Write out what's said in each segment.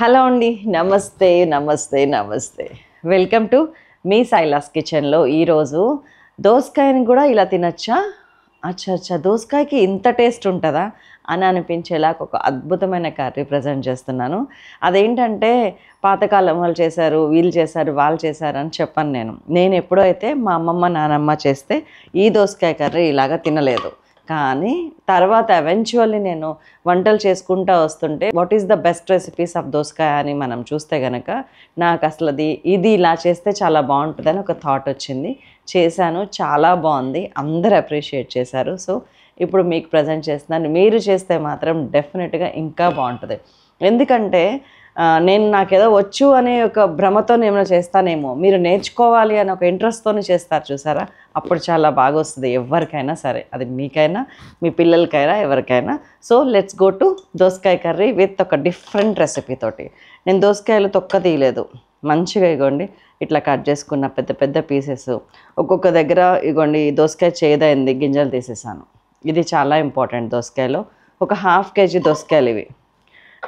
Hello అండి. నమస్తే నమస్తే నమస్తే. వెల్కమ్ టు మీ సైలాస్ కిచెన్లో ఈరోజు దోసకాయని కూడా ఇలా తినచ్చా? అచ్చా అచ్చా దోసకాయకి ఇంత టేస్ట్ ఉంటుందా? అని అనిపించేలా ఒక అద్భుతమైన కర్రీ ప్రజెంట్ చేస్తున్నాను. అదేంటంటే పాతకాలం వాళ్ళు చేశారు వీళ్ళు చేశారు వాళ్ళు చేశారు అని చెప్పాను నేను. నేను ఎప్పుడైతే మా అమ్మమ్మ నానమ్మ చేస్తే ఈ దోసకాయ కర్రీ ఇలాగా తినలేదు. కానీ తర్వాత ఎవెన్చువల్లీ నేను వంటలు చేసుకుంటూ వస్తుంటే what is the best recipes of dosakaya అని మనం చూస్తే గనక నాకు అసలు అది ఇది ఇలా చేస్తే చాలా బాగుంటుందని ఒక థాట్ వచ్చింది. చేశాను చాలా బాగుంది అందరు అప్రిషియేట్ చేశారు. సో ఇప్పుడు మీకు ప్రజెంట్ చేస్తున్నాను. మీరు చేస్తే మాత్రం డెఫినెట్గా ఇంకా బాగుంటుంది. ఎందుకంటే నేను నాకేదో వచ్చు అనే ఒక భ్రమతో ఏమైనా చేస్తానేమో. మీరు నేర్చుకోవాలి అని ఒక ఇంట్రెస్ట్తోనే చేస్తారు చూసారా? అప్పుడు చాలా బాగా వస్తుంది ఎవరికైనా సరే. అది మీకైనా మీ పిల్లలకైనా ఎవరికైనా. So let's go to dosakaya curry with ఒక డిఫరెంట్ రెసిపీ తోటి. నేను దోసకాయలు తొక్క తీయలేదు. మంచిగా ఇగోండి. ఇట్లా కట్ చేసుకున్న పెద్ద పెద్ద పీసెస్ ఒక్కొక్క దగ్గర ఇగోండి ఈ దోసకాయ చేదైంది గింజలు తీసేసాను. ఇది చాలా ఇంపార్టెంట్ దోసకాయలో. ఒక హాఫ్ కేజీ దోసకాయలు ఇవి.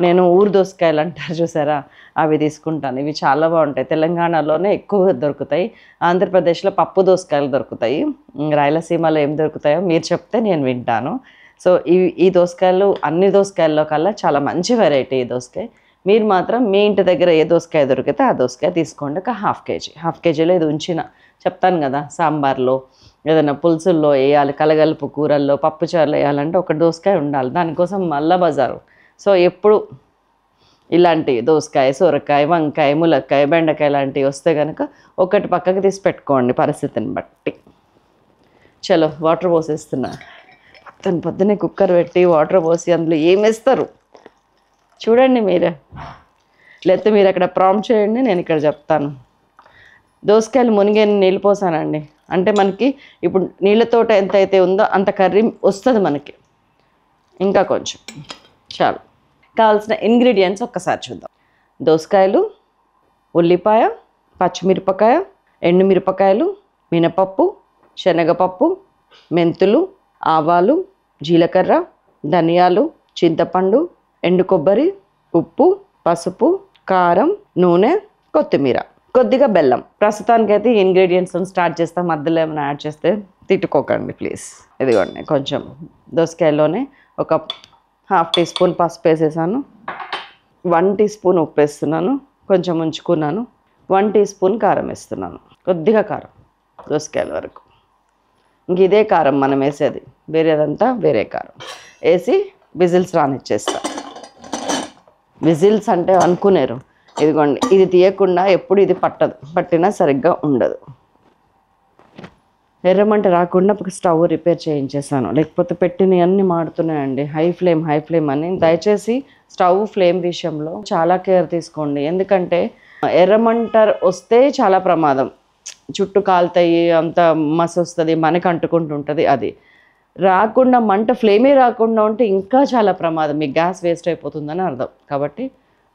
నేను ఊరు దోసకాయలు అంటారు చూసారా? అవి తీసుకుంటాను. ఇవి చాలా బాగుంటాయి. తెలంగాణలోనే ఎక్కువ దొరుకుతాయి. ఆంధ్రప్రదేశ్లో పప్పు దోసకాయలు దొరుకుతాయి. రాయలసీమలో ఏం దొరుకుతాయో మీరు చెప్తే నేను వింటాను. సో ఈ ఈ దోసకాయలు అన్ని దోసకాయల్లో కల్లా చాలా మంచి వెరైటీ ఈ దోసకాయ. మీరు మాత్రం మీ ఇంటి దగ్గర ఏ దోసకాయ దొరికితే ఆ దోసకాయ తీసుకోండి. ఒక హాఫ్ కేజీ. హాఫ్ కేజీలో ఇది ఉంచిన. చెప్తాను కదా సాంబార్లో ఏదైనా పులుసుల్లో వేయాలి. కలగలుపు కూరల్లో పప్పుచారులు వేయాలంటే ఒక దోసకాయ ఉండాలి. దానికోసం మళ్ళా బజారు. సో ఎప్పుడు ఇలాంటి దోసకాయ సొరకాయ వంకాయ ములక్కాయ బెండకాయ లాంటివి వస్తే కనుక ఒకటి పక్కకి తీసి పెట్టుకోండి పరిస్థితిని బట్టి. చలో వాటర్ పోసేస్తున్నా. పొద్దున పొద్దునే కుక్కర్ పెట్టి వాటర్ పోసి అందులో ఏమేస్తారు? చూడండి మీరే. లేకపోతే మీరు అక్కడ ప్రాంప్ట్ చేయండి నేను ఇక్కడ చెప్తాను. దోసకాయలు మునిగే నీళ్ళు పోసానండి. అంటే మనకి ఇప్పుడు నీళ్ళతోట ఎంత అయితే ఉందో అంత కర్రీ వస్తుంది మనకి. ఇంకా కొంచెం. చాలు. కావాల్సిన ఇంగ్రీడియంట్స్ ఒక్కసారి చూద్దాం. దోసకాయలు ఉల్లిపాయ పచ్చిమిరపకాయ ఎండుమిరపకాయలు మినపప్పు శనగపప్పు మెంతులు ఆవాలు జీలకర్ర ధనియాలు చింతపండు ఎండు కొబ్బరి ఉప్పు పసుపు కారం నూనె కొత్తిమీర. కొద్దిగా బెల్లం. ప్రస్తుతానికైతే ఈ ఇంగ్రీడియంట్స్ స్టార్ట్ చేస్తాం. మధ్యలో ఏమైనా యాడ్ చేస్తే తిట్టుకోకండి ప్లీజ్. ఇదిగోండి కొంచెం దోసకాయలోనే ఒక హాఫ్ టీ స్పూన్ పసుపు వేసేసాను. వన్ టీ స్పూన్ ఉప్పు వేస్తున్నాను. కొంచెం ఉంచుకున్నాను. వన్ టీ స్పూన్ కారం వేస్తున్నాను. కొద్దిగా కారం. దోసకాయల వరకు. ఇంక ఇదే కారం మనం వేసేది. వేరేదంతా వేరే కారం. వేసి విజిల్స్ రానిచ్చేస్తా. విజిల్స్ అంటే అనుకునేరు. ఇదిగోండి ఇది తీయకుండా ఎప్పుడు ఇది పట్టదు. పట్టినా సరిగ్గా ఉండదు. ఎర్రమంట రాకుండా ఒక స్టవ్ రిపేర్ చేయించేసాను. లేకపోతే పెట్టినవి అన్నీ మాడుతున్నాయండి. హై ఫ్లేమ్ హై ఫ్లేమ్ అని. దయచేసి స్టవ్ ఫ్లేమ్ విషయంలో చాలా కేర్ తీసుకోండి. ఎందుకంటే ఎర్రమంట వస్తే చాలా ప్రమాదం. చుట్టూ కాలుతాయి అంత మసి వస్తుంది మనకు అంటుకుంటుంటుంది అది. రాకుండా మంట ఫ్లేమే రాకుండా ఉంటే ఇంకా చాలా ప్రమాదం. మీ గ్యాస్ వేస్ట్ అయిపోతుందని అర్థం. కాబట్టి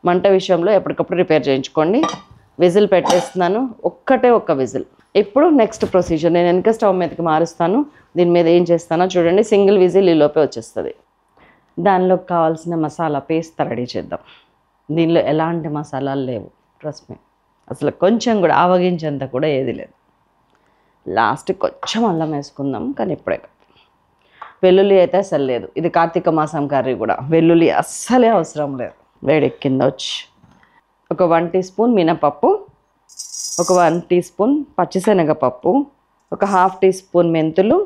మంట విషయంలో ఎప్పటికప్పుడు రిపేర్ చేయించుకోండి. విజిల్ పెట్టేస్తున్నాను. ఒక్కటే ఒక్క విజిల్. ఇప్పుడు నెక్స్ట్ ప్రొసీజర్ నేను వెనక స్టవ్ మీదకి మారుస్తాను. దీని మీద ఏం చేస్తానో చూడండి. సింగిల్ విజిల్ ఈలోపే లోపే వచ్చేస్తుంది. దానిలోకి కావాల్సిన మసాలా పేస్ట్ రెడీ చేద్దాం. దీనిలో ఎలాంటి మసాలాలు లేవు. ట్రస్ట్ మీ అసలు కొంచెం కూడా ఆవగించేంత కూడా ఏది లేదు. లాస్ట్ కొంచెం అల్లం వేసుకుందాం. కానీ ఇప్పుడే కాదు. వెల్లుల్లి అయితే అసలు లేదు. ఇది కార్తీక మాసం కర్రీ కూడా. వెల్లుల్లి అస్సలే అవసరం లేదు. వేడెక్కింద వచ్చి ఒక వన్ టీ స్పూన్ మినపప్పు. ఒక వన్ టీ స్పూన్ పచ్చిశనగపప్పు ఒక హాఫ్ టీ స్పూన్ మెంతులు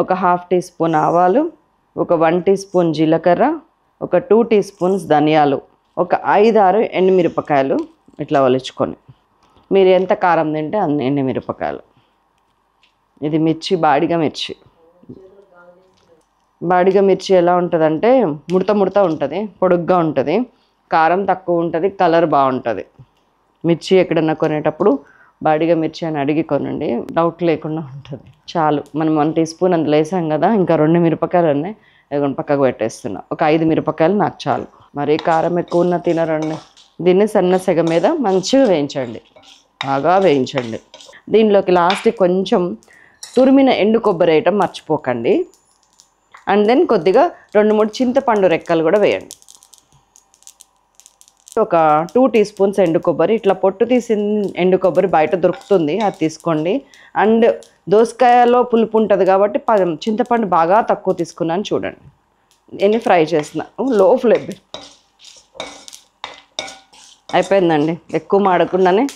ఒక హాఫ్ టీ స్పూన్ ఆవాలు ఒక వన్ టీ స్పూన్ జీలకర్ర ఒక టూ టీ స్పూన్స్ ధనియాలు ఒక ఐదారు ఎండుమిరపకాయలు ఇట్లా ఒలుచుకొని. మీరు ఎంత కారం తింటే అన్ని ఎండుమిరపకాయలు. ఇది మిర్చి బాడిగ మిర్చి. బాడిగ మిర్చి ఎలా ఉంటుందంటే ముడత ముడత ఉంటుంది పొడుగ్గా ఉంటుంది. కారం తక్కువ ఉంటుంది కలర్ బాగుంటుంది. మిర్చి ఎక్కడన్నా కొనేటప్పుడు బాడిగా మిర్చి అని అడిగి కొనండి. డౌట్ లేకుండా ఉంటుంది. చాలు. మనం వన్ టీ స్పూన్ అందులో వేసాం కదా ఇంకా రెండు మిరపకాయలు ఉన్నాయి పక్కకు పెట్టేస్తున్నా. ఒక ఐదు మిరపకాయలు నాకు చాలు. మరీ కారం ఎక్కువ ఉన్న తినరండి. దీన్ని సన్న సెగ మీద మంచిగా వేయించండి. బాగా వేయించండి. దీనిలోకి లాస్ట్ కొంచెం తురిమిన ఎండు కొబ్బరి వేయటం మర్చిపోకండి. అండ్ దెన్ కొద్దిగా రెండు మూడు చింతపండు రెక్కలు కూడా వేయండి. ఒక టూ టీ స్పూన్స్ ఎండు కొబ్బరి. ఇట్లా పొట్టు తీసిన ఎండు కొబ్బరి బయట దొరుకుతుంది అది తీసుకోండి. అండ్ దోసకాయలో పులుపు ఉంటుంది కాబట్టి ప- చింతపండు బాగా తక్కువ తీసుకున్నాను చూడండి. ఎన్ని ఫ్రై చేస్తున్నాను లో ఫ్లేమ్ అయిపోయిందండి. ఎక్కువ మాడకుండానే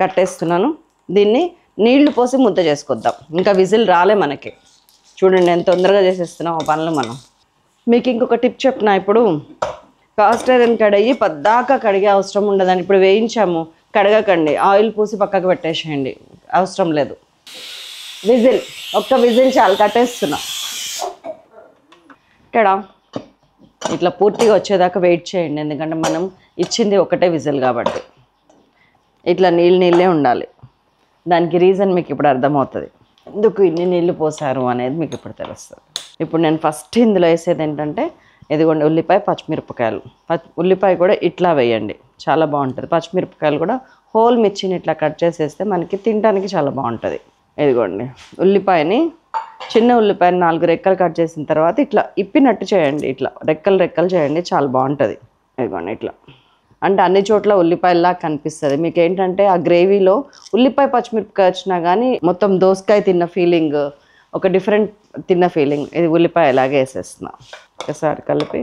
కట్టేస్తున్నాను. దీన్ని నీళ్ళు పోసి ముద్ద చేసుకొద్దాం. ఇంకా విజిల్ రాలే మనకి. చూడండి ఎంత తొందరగా చేసేస్తున్నాం ఆ పనులు మనం. మీకు ఇంకొక టిప్ చెప్పిన ఇప్పుడు? కాస్ట్ ఐరన్ కడిగి పద్దాకా కడిగే అవసరం ఉండదని ఇప్పుడు వేయించాము. కడగకండి. ఆయిల్ పూసి పక్కకు పెట్టేసేయండి. అవసరం లేదు. విజిల్. ఒక్క విజిల్ చాలు. కట్టేస్తున్నా. ఇక్కడ ఇట్లా పూర్తిగా వచ్చేదాకా వెయిట్ చేయండి. ఎందుకంటే మనం ఇచ్చింది ఒకటే విజిల్ కాబట్టి. ఇట్లా నీళ్ళు నీళ్ళే ఉండాలి. దానికి రీజన్ మీకు ఇప్పుడు అర్థమవుతుంది. ఎందుకు ఇన్ని నీళ్ళు పోసారు అనేది మీకు ఇప్పుడు తెలుస్తుంది. ఇప్పుడు నేను ఫస్ట్ ఇందులో వేసేది ఏంటంటే ఇదిగోండి ఉల్లిపాయ పచ్చిమిరపకాయలు. పచ్చి ఉల్లిపాయ కూడా ఇట్లా వేయండి. చాలా బాగుంటుంది. పచ్చిమిరపకాయలు కూడా హోల్ మిర్చిని ఇట్లా కట్ చేసేస్తే మనకి తినడానికి చాలా బాగుంటుంది. ఇదిగోండి. ఉల్లిపాయని చిన్న ఉల్లిపాయని నాలుగు రెక్కలు కట్ చేసిన తర్వాత ఇట్లా ఇప్పినట్టు చేయండి. ఇట్లా రెక్కలు రెక్కలు చేయండి. చాలా బాగుంటుంది. ఇదిగోండి ఇట్లా. అంటే అన్ని చోట్ల ఉల్లిపాయలా కనిపిస్తుంది. మీకు ఏంటంటే ఆ గ్రేవీలో ఉల్లిపాయ పచ్చిమిరపకాయ వచ్చినా కానీ మొత్తం దోసకాయ తిన్న ఫీలింగ్ ఒక డిఫరెంట్ తిన్న ఫీలింగ్ ఇది ఉల్లిపాయ ఇలాగే వేసేస్తున్నా. ఒకసారి కలిపి.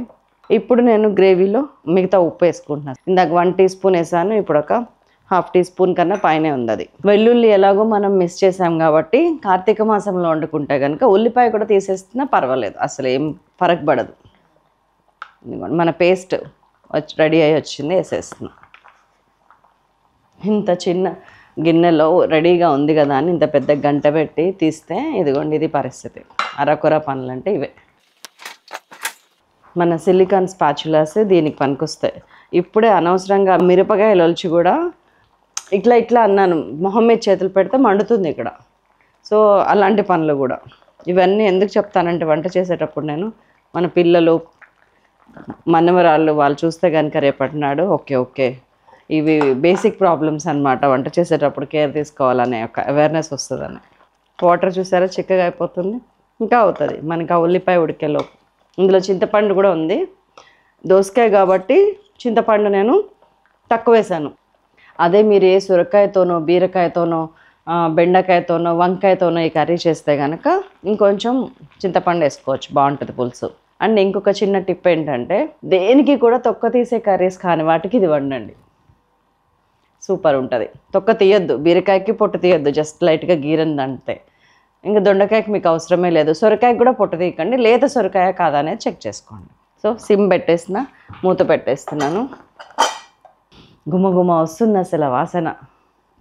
ఇప్పుడు నేను గ్రేవీలో మిగతా ఉప్పు వేసుకుంటున్నాను ఇందాక వన్ టీ స్పూన్ వేసాను ఇప్పుడు ఒక హాఫ్ టీ స్పూన్ కన్నా పైనే ఉంది అది. వెల్లుల్లి ఎలాగో మనం మిస్ చేసాం కాబట్టి కార్తీక మాసంలో వండుకుంటే కనుక ఉల్లిపాయ కూడా తీసేస్తున్నా పర్వాలేదు. అసలు ఏం ఫరక్ పడదు మన పేస్ట్ వచ్చి రెడీ అయ్యి వచ్చింది వేసేస్తున్నా. ఇంత చిన్న గిన్నెలో రెడీగా ఉంది కదా అని ఇంత పెద్ద గంట పెట్టి తీస్తే ఇదిగోండి ఇది పరిస్థితి. అరకొర పనులు అంటే ఇవే. మన సిలికాన్ స్పాచులాస్ దీనికి పనికొస్తాయి. ఇప్పుడే అనవసరంగా మిరపకాయలు ఒలిచి కూడా ఇట్లా ఇట్లా అన్నాను. మొహం మీద చేతులు పెడితే మండుతుంది ఇక్కడ. సో అలాంటి పనులు కూడా. ఇవన్నీ ఎందుకు చెప్తానంటే వంట చేసేటప్పుడు నేను మన పిల్లలు మనవరాళ్ళు వాళ్ళు చూస్తే కనుక రేపటి నాడు ఓకే ఓకే ఇవి బేసిక్ ప్రాబ్లమ్స్ అన్నమాట. వంట చేసేటప్పుడు కేర్ తీసుకోవాలనే ఒక అవేర్నెస్ వస్తుందని వాటర్ చూసారా? చిక్కగా అయిపోతుంది. ఇంకా అవుతుంది. మనకి ఆ ఉల్లిపాయ ఉడికేలోపు. ఇందులో చింతపండు కూడా ఉంది. దోసకాయ కాబట్టి చింతపండు నేను తక్కువ వేసాను. అదే మీరు ఏ సొరకాయతోనో బీరకాయతోనో బెండకాయతోనో వంకాయతోనో ఈ కర్రీ చేస్తే కనుక ఇంకొంచెం చింతపండు వేసుకోవచ్చు. బాగుంటుంది పులుసు. అండ్ ఇంకొక చిన్న టిప్ ఏంటంటే దేనికి కూడా తొక్క తీసే కర్రీస్ కాని వాటికి ఇది వండండి. సూపర్ ఉంటుంది. తొక్క తీయొద్దు బీరకాయకి పొట్టు తీయొద్దు జస్ట్ లైట్గా గీరంది అంతే ఇంకా దొండకాయకి మీకు అవసరమే లేదు. సొరకాయకి కూడా పొట్టు తీయకండి లేత సొరకాయ కాదా అనేది చెక్ చేసుకోండి. సో సిమ్ పెట్టేసిన మూత పెట్టేస్తున్నాను. గుమగుమ వస్తుంది అసలు వాసన.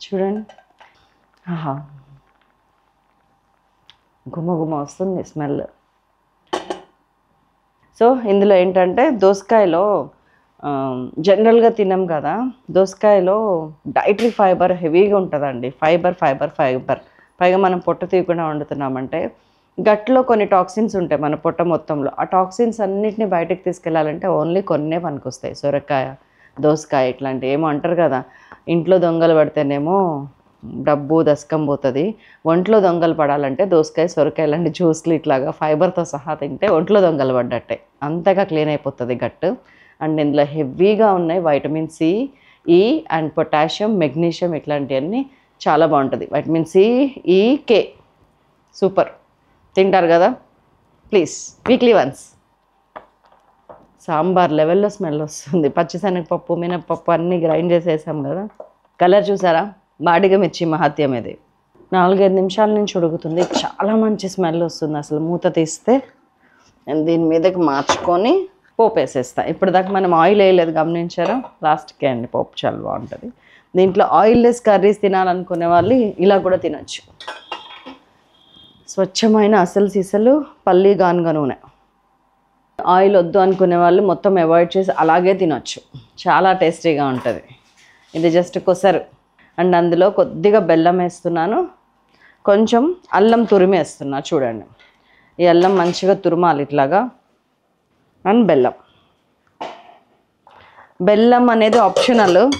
చూడండి. ఆహా. గుమగుమ వస్తుంది స్మెల్. సో ఇందులో ఏంటంటే దోసకాయలో జనరల్గా తినం కదా. దోసకాయలో డైటరీ ఫైబర్ హెవీగా ఉంటుందండి. Fibre fibre fibre. పైగా మనం పొట్ట తీయకుండా వండుతున్నామంటే గట్లో కొన్ని టాక్సిన్స్ ఉంటాయి మన పొట్ట మొత్తంలో. ఆ టాక్సిన్స్ అన్నిటిని బయటకు తీసుకెళ్ళాలంటే ఓన్లీ కొన్నే పనికొస్తాయి. సొరకాయ దోసకాయ ఇట్లాంటివి ఏమో అంటారు కదా. ఇంట్లో దొంగలు పడితేనేమో డబ్బు దశకం పోతుంది. ఒంట్లో దొంగలు పడాలంటే దోసకాయ సొరకాయ లాంటి జ్యూస్లు ఇట్లాగా ఫైబర్తో సహా తింటే ఒంట్లో దొంగలు పడ్డట్టే. అంతగా క్లీన్ అయిపోతుంది గట్టు. అండ్ ఇందులో హెవీగా ఉన్నాయి vitamin C E and potassium magnesium ఇట్లాంటివన్నీ చాలా బాగుంటుంది. వైటమిన్ సి ఈ కే సూపర్ తింటారు కదా? ప్లీజ్ వీక్లీ వన్స్ సాంబార్ లెవెల్లో స్మెల్ వస్తుంది. పచ్చిశనగపప్పు మినప్పప్పు అన్నీ గ్రైండ్ చేసేసాం కదా? కలర్ చూసారా? బాడిగ మిర్చి మహత్యం ఇది. నాలుగైదు నిమిషాల నుంచి ఉడుకుతుంది. చాలా మంచి స్మెల్ వస్తుంది. అసలు మూత తీస్తే నేను దీని మీదకి మార్చుకొని పోపు వేసేస్తా ఇప్పుడు దాకా మనం ఆయిల్ వేయలేదు గమనించారా? లాస్ట్కే అండి పోపు చాలా బాగుంటుంది దీంట్లో ఆయిల్ లెస్ కర్రీస్ తినాలనుకునే వాళ్ళు ఇలా కూడా తినచ్చు. స్వచ్ఛమైన అసలు సీసలు పల్లీ గానుగ నూనె. ఆయిల్ వద్దు అనుకునే వాళ్ళు మొత్తం అవాయిడ్ చేసి అలాగే తినొచ్చు. చాలా టేస్టీగా ఉంటుంది. ఇది జస్ట్ కొసరు. అండ్ అందులో కొద్దిగా బెల్లం వేస్తున్నాను. కొంచెం అల్లం తురిమి వేస్తున్నా చూడండి. ఈ అల్లం మంచిగా తురుమాలి ఇట్లాగా. అండ్ బెల్లం. బెల్లం అనేది ఆప్షనల్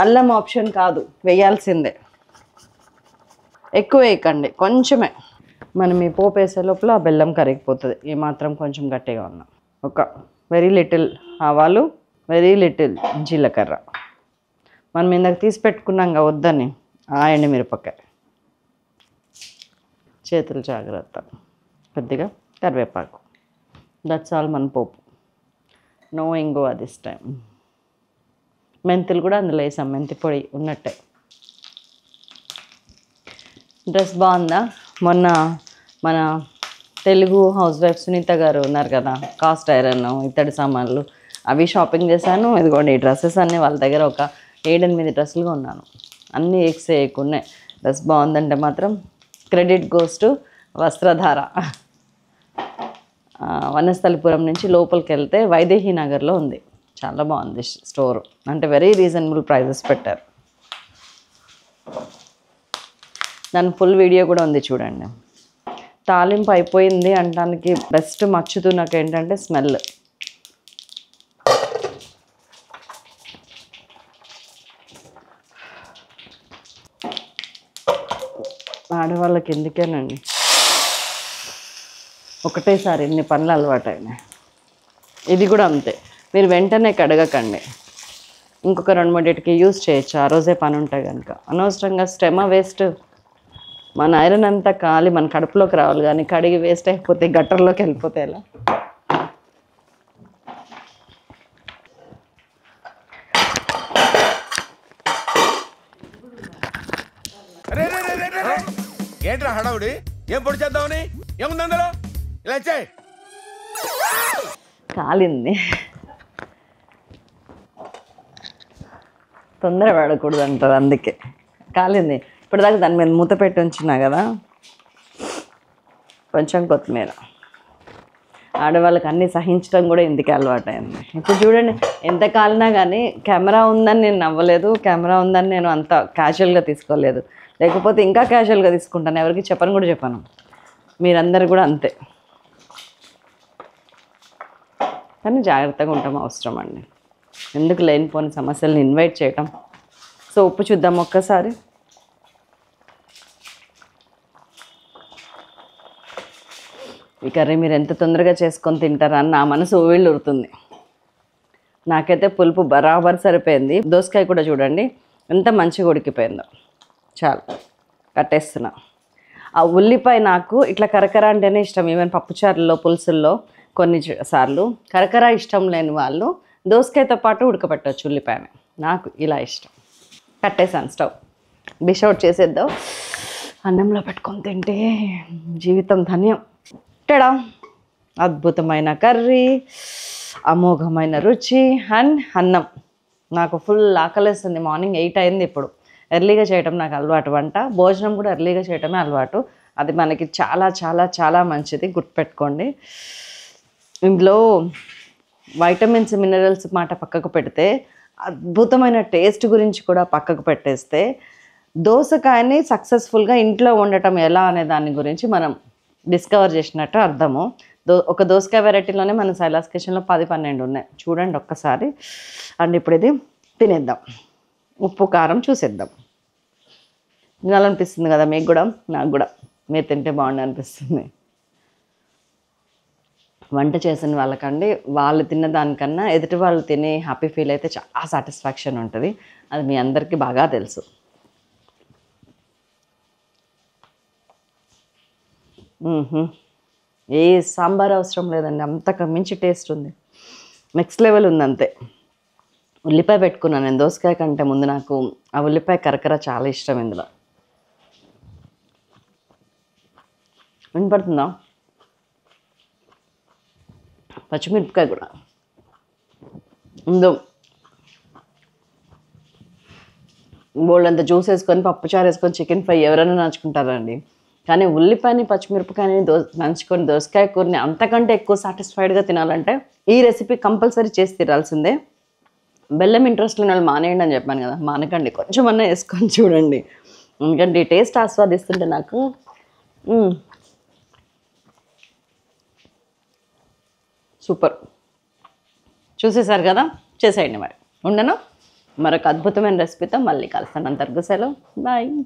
అల్లం ఆప్షన్ కాదు వేయాల్సిందే. ఎక్కువ వేయకండి కొంచెమే. మనం ఈ పోపు వేసే లోపల ఆ బెల్లం కరిగిపోతుంది ఈ మాత్రం కొంచెం గట్టిగా ఉన్నా. ఒక వెరీ లిటిల్ ఆవాలు వెరీ లిటిల్ జీలకర్ర. మనం ఇందాక తీసి పెట్టుకున్నాం వద్దని ఆ ఎండుమిరపకాయ చేతులు జాగ్రత్త. కొద్దిగా కరివేపాకు. దట్స్ ఆల్ మన పోపు. నో ఇంగువ దిస్ టైం మెంతులు కూడా అందులో వేసాం మెంతి పొడి ఉన్నట్టే. డ్రెస్ బాగుందా? మొన్న మన తెలుగు హౌస్ వైఫ్ సునీత గారు ఉన్నారు కదా కాస్ట్ ఐరన్ ఇత్తడి సామాన్లు అవి షాపింగ్ చేశాను. ఇదిగోండి ఈ డ్రెస్సెస్ అన్నీ వాళ్ళ దగ్గర ఒక ఏడెనిమిది డ్రెస్సులుగా ఉన్నాను. అన్నీ ఎక్స్ ఉన్నాయి డ్రెస్ బాగుందంటే మాత్రం credit goes to Vastradhara. Vanasthalipuram నుంచి లోపలికి వెళ్తే వైదేహి నగర్లో ఉంది. చాలా బాగుంది స్టోర్. అంటే వెరీ రీజనబుల్ ప్రైజెస్ పెట్టారు. దాని ఫుల్ వీడియో కూడా ఉంది చూడండి. తాలింపు అయిపోయింది అనడానికి బెస్ట్ మచ్చుతూ నాకు ఏంటంటే స్మెల్ ఆడవాళ్ళకి ఎందుకేనండి? ఒకటేసారి ఇన్ని పనులు అలవాటైనాయి ఇది కూడా అంతే. మీరు వెంటనే కడగకండి. ఇంకొక రెండు మూడింటికి యూజ్ చేయొచ్చు. ఆ రోజే పని ఉంటాయి కనుక అనవసరంగా శ్రమ వేస్ట్ మన ఐరన్ అంతా కాలి మన కడుపులోకి రావాలి కానీ కడిగి వేస్ట్ అయిపోతే గట్టర్లోకి వెళ్ళిపోతే ఎలా? ఏంట్రా హడావుడి? ఏం పొడి చేద్దామని? ఏముంది అందులో? ఇలా కాలింది. తొందర పడకూడదు అంటారు అందుకే. కాలింది. ఇప్పటిదాకా దాని మీద మూత పెట్టి ఉంచినా కదా. కొంచెం కొత్తిమీర. ఆడవాళ్ళకి అన్నీ సహించడం కూడా ఇందుకే అలవాటైంది. ఇప్పుడు చూడండి ఎంత కాలినా కానీ కెమెరా ఉందని నేను నవ్వలేదు. కెమెరా ఉందని నేను అంత క్యాజువల్గా తీసుకోలేదు. లేకపోతే ఇంకా క్యాజువల్గా తీసుకుంటాను. ఎవరికి చెప్పను కూడా చెప్పాను. మీరందరు కూడా అంతే. కానీ జాగ్రత్తగా ఉండటం అవసరం అండి. ఎందుకు లేనిపోని సమస్యలను ఇన్వైట్ చేయటం? సో ఉప్పు చూద్దాం ఒక్కసారి. ఈ కర్రీ మీరు ఎంత తొందరగా చేసుకొని తింటారా అని నా మనసు ఊవిళ్ళు ఉరుతుంది నాకైతే పులుపు బరాబర్ సరిపోయింది. దోసకాయ కూడా చూడండి ఎంత మంచిగా ఉడికిపోయిందో. చాలు కట్టేస్తున్నా. ఆ ఉల్లిపాయ నాకు ఇట్లా కరకర అంటేనే ఇష్టం. ఈవెన్ పప్పుచారుల్లో పులుసుల్లో కొన్ని సార్లు కరకర ఇష్టం లేని వాళ్ళు దోసకాయతో పాటు ఉడకబెట్టవచ్చు ఉల్లిపాయని. నాకు ఇలా ఇష్టం. కట్టేసాను స్టవ్. డిష్ అవుట్ చేసేద్దాం. అన్నంలో పెట్టుకొని తింటే జీవితం ధన్యం. టడా! అద్భుతమైన కర్రీ అమోఘమైన రుచి అండ్ అన్నం. నాకు ఫుల్ ఆకలిస్తుంది. మార్నింగ్ ఎయిట్ అయింది ఇప్పుడు. ఎర్లీగా చేయటం నాకు అలవాటు వంట. భోజనం కూడా ఎర్లీగా చేయటమే అలవాటు. అది మనకి చాలా చాలా చాలా మంచిది. గుర్తుపెట్టుకోండి. ఇందులో వైటమిన్స్ మినరల్స్ మాట పక్కకు పెడితే అద్భుతమైన టేస్ట్ గురించి కూడా పక్కకు పెట్టేస్తే దోసకాయని సక్సెస్ఫుల్గా ఇంట్లో ఉండటం ఎలా అనే దాని గురించి మనం డిస్కవర్ చేసినట్టు అర్థము. దో ఒక దోసకాయ వెరైటీలోనే మన సైలాస్ కిచెన్లో పది పన్నెండు ఉన్నాయి. చూడండి ఒక్కసారి. అండ్ ఇప్పుడు ఇది తినేద్దాం. ఉప్పు కారం చూసేద్దాం. తినాలనిపిస్తుంది కదా మీకు కూడా? నాకు కూడా. మీరు తింటే బాగుండి అనిపిస్తుంది. వంట చేసిన వాళ్ళకండి వాళ్ళు తిన్న దానికన్నా ఎదుటి వాళ్ళు తిని హ్యాపీ ఫీల్ అయితే చాలా సాటిస్ఫాక్షన్ ఉంటుంది. అది మీ అందరికీ బాగా తెలుసు. ఏ సాంబార్ అవసరం లేదండి అంతకు మించి టేస్ట్ ఉంది. నెక్స్ట్ లెవెల్ ఉంది అంతే ఉల్లిపాయ పెట్టుకున్నాను నేను దోసకాయ కంటే ముందు నాకు ఆ ఉల్లిపాయ కరకర చాలా ఇష్టం ఇందులో. వినపడుతుందా? పచ్చిమిరపకాయ కూడా. ఉందో బోల్డ్ అంత జ్యూస్ వేసుకొని పప్పుచారు వేసుకొని చికెన్ ఫ్రై ఎవరైనా నంచుకుంటారండి. కానీ ఉల్లిపాయని పచ్చిమిరపకాయని దో నంచుకొని దోసకాయ కూరని అంతకంటే ఎక్కువ సాటిస్ఫైడ్గా తినాలంటే ఈ రెసిపీ కంపల్సరీ చేసి తినాల్సిందే బెల్లం ఇంట్రెస్ట్ ఉన్న వాళ్ళు మానేయండి అని చెప్పాను కదా మానకండి. కొంచెం అన్నా వేసుకొని చూడండి. ఎందుకంటే ఈ టేస్ట్ ఆస్వాదిస్తుంటే నాకు సూపర్. చూసేశారు కదా? చేసేయండి మరి. ఉండను. మరొక అద్భుతమైన రెసిపీతో మళ్ళీ కలుస్తాను. అంతర్గు సెలవు. బాయ్